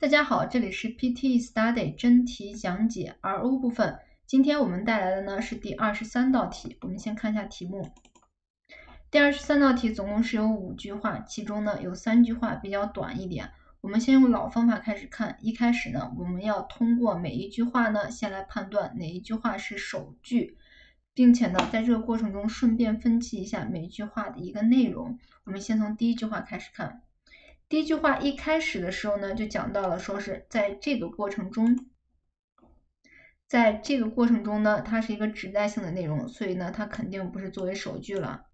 大家好，这里是 PT Study 真题讲解 RO 部分。今天我们带来的呢是第二十三道题。我们先看一下题目。第二十三道题总共是有五句话，其中呢有三句话比较短一点。我们先用老方法开始看。一开始呢，我们要通过每一句话呢，先来判断哪一句话是首句，并且呢，在这个过程中顺便分析一下每句话的一个内容。我们先从第一句话开始看。第一句话一开始的时候呢，就讲到了，说是在这个过程中，在这个过程中呢，它是一个指代性的内容，所以呢，它肯定不是作为首句了。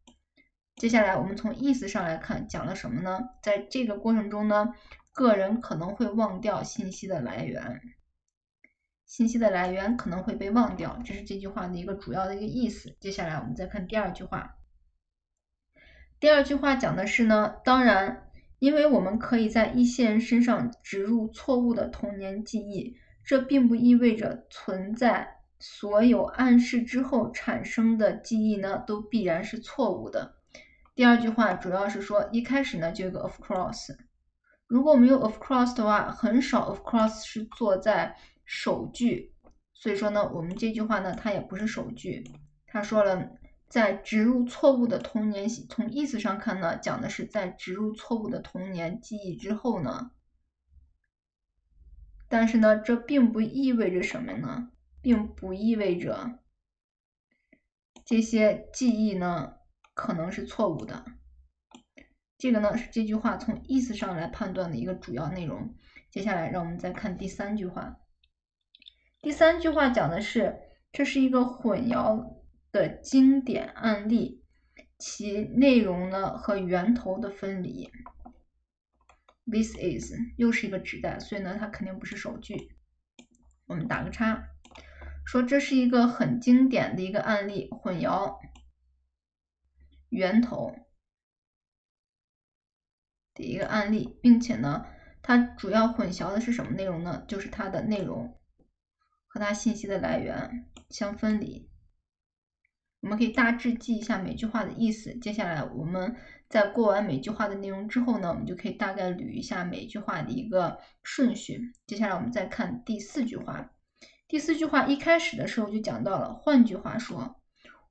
接下来我们从意思上来看，讲了什么呢？在这个过程中呢，个人可能会忘掉信息的来源，信息的来源可能会被忘掉，这是这句话的一个主要的一个意思。接下来我们再看第二句话，第二句话讲的是呢，当然。因为我们可以在一些人身上植入错误的童年记忆，这并不意味着存在所有暗示之后产生的记忆呢都必然是错误的。第二句话主要是说一开始呢就有个 of course，如果没有 of course 的话，很少 of course 是坐在首句，所以说呢我们这句话呢它也不是首句，他说了。在植入错误的童年，从意思上看呢，讲的是在植入错误的童年记忆之后呢，但是呢，这并不意味着什么呢，并不意味着这些记忆呢可能是错误的。这个呢是这句话从意思上来判断的一个主要内容。接下来让我们再看第三句话，第三句话讲的是这是一个混淆。的经典案例，其内容呢和源头的分离。This is 又是一个指代，所以呢它肯定不是首句。我们打个叉，说这是一个很经典的一个案例，混淆源头的一个案例，并且呢它主要混淆的是什么内容呢？就是它的内容和它信息的来源相分离。我们可以大致记一下每句话的意思。接下来，我们在过完每句话的内容之后呢，我们就可以大概捋一下每句话的一个顺序。接下来，我们再看第四句话。第四句话一开始的时候就讲到了，换句话说，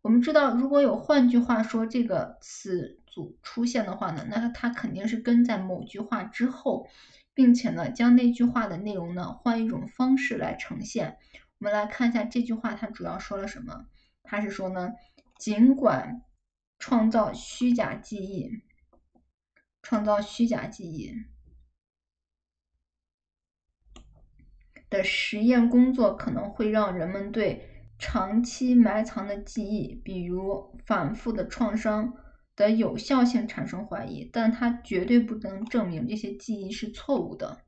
我们知道如果有“换句话说”这个词组出现的话呢，那它肯定是跟在某句话之后，并且呢，将那句话的内容呢换一种方式来呈现。我们来看一下这句话，它主要说了什么。他是说呢，尽管创造虚假记忆，创造虚假记忆的实验工作可能会让人们对长期埋藏的记忆，比如反复的创伤的有效性产生怀疑，但它绝对不能证明这些记忆是错误的。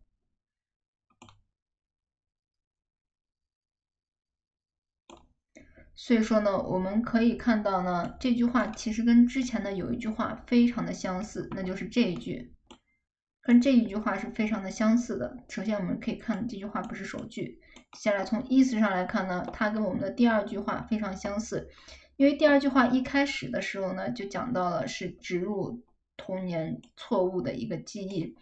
所以说呢，我们可以看到呢，这句话其实跟之前的有一句话非常的相似，那就是这一句，跟这一句话是非常的相似的。首先我们可以看这句话不是首句，接下来从意思上来看呢，它跟我们的第二句话非常相似，因为第二句话一开始的时候呢，就讲到了是植入童年错误的一个记忆，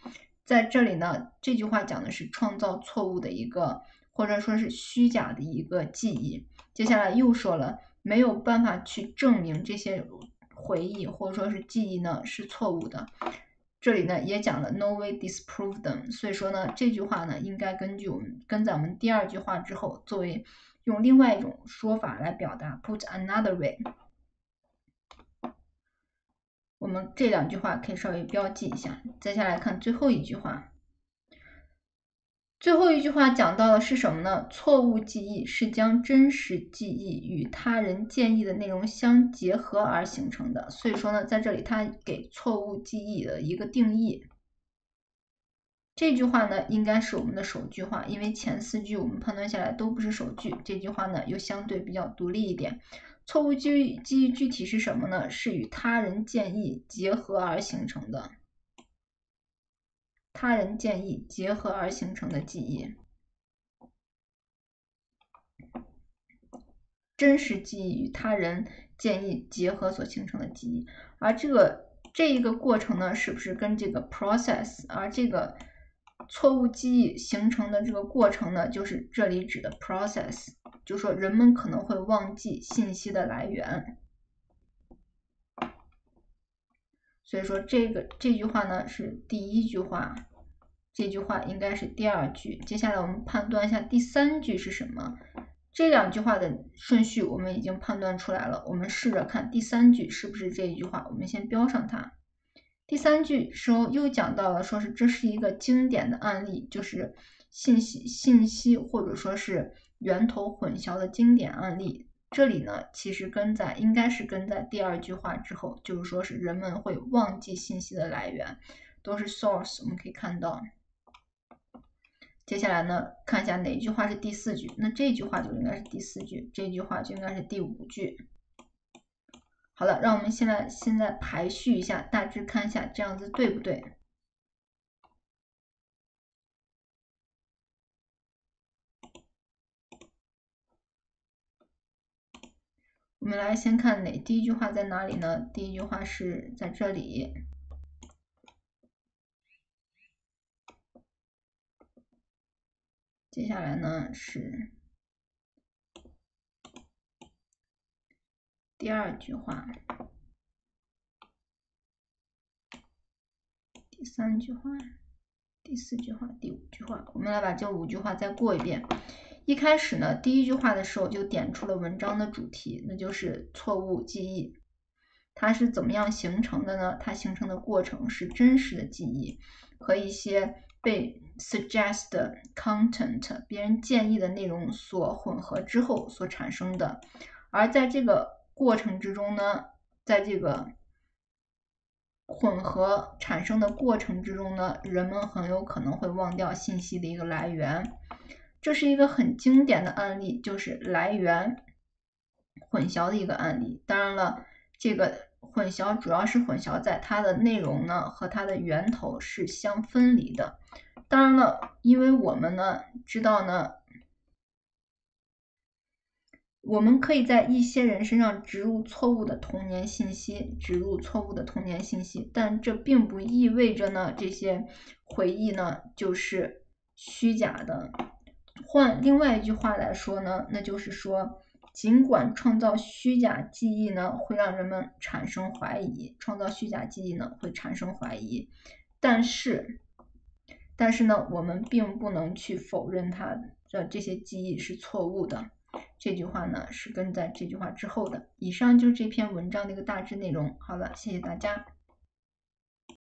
在这里呢，这句话讲的是创造错误的一个。或者说是虚假的一个记忆。接下来又说了，没有办法去证明这些回忆或者说是记忆呢是错误的。这里呢也讲了 no way disprove them。所以说呢这句话呢应该根据我们跟咱们第二句话之后，作为用另外一种说法来表达 put another way。我们这两句话可以稍微标记一下。接下来看最后一句话。最后一句话讲到的是什么呢？错误记忆是将真实记忆与他人建议的内容相结合而形成的。所以说呢，在这里他给错误记忆的一个定义。这句话呢，应该是我们的首句话，因为前四句我们判断下来都不是首句。这句话呢，又相对比较独立一点。错误记忆记忆具体是什么呢？是与他人建议结合而形成的。他人建议结合而形成的记忆，真实记忆与他人建议结合所形成的记忆，而这个这一个过程呢，是不是跟这个 process，而这个错误记忆形成的这个过程呢，就是这里指的 process，就说人们可能会忘记信息的来源。所以说这个这句话呢是第一句话，这句话应该是第二句。接下来我们判断一下第三句是什么。这两句话的顺序我们已经判断出来了，我们试着看第三句是不是这一句话。我们先标上它。第三句时候又讲到了，说是这是一个经典的案例，就是信息信息或者说是源头混淆的经典案例。这里呢，其实跟在应该是跟在第二句话之后，就是说是人们会忘记信息的来源，都是 source。我们可以看到，接下来呢，看一下哪句话是第四句，那这句话就应该是第四句，这句话就应该是第五句。好了，让我们现在现在排序一下，大致看一下这样子对不对？我们来先看哪第一句话在哪里呢？第一句话是在这里，接下来呢是。第二句话，第三句话，第四句话，第五句话，我们来把这五句话再过一遍。一开始呢，第一句话的时候就点出了文章的主题，那就是错误记忆。它是怎么样形成的呢？它形成的过程是真实的记忆和一些被 suggest content 别人建议的内容所混合之后所产生的，而在这个。过程之中呢，在这个混合产生的过程之中呢，人们很有可能会忘掉信息的一个来源。这是一个很经典的案例，就是来源混淆的一个案例。当然了，这个混淆主要是混淆在它的内容呢和它的源头是相分离的。当然了，因为我们呢知道呢。我们可以在一些人身上植入错误的童年信息，植入错误的童年信息，但这并不意味着呢这些回忆呢就是虚假的。换另外一句话来说呢，那就是说，尽管创造虚假记忆呢会让人们产生怀疑，创造虚假记忆呢会产生怀疑，但是，但是呢，我们并不能去否认它的这些记忆是错误的。这句话呢是跟在这句话之后的。以上就是这篇文章的一个大致内容。好了，谢谢大家。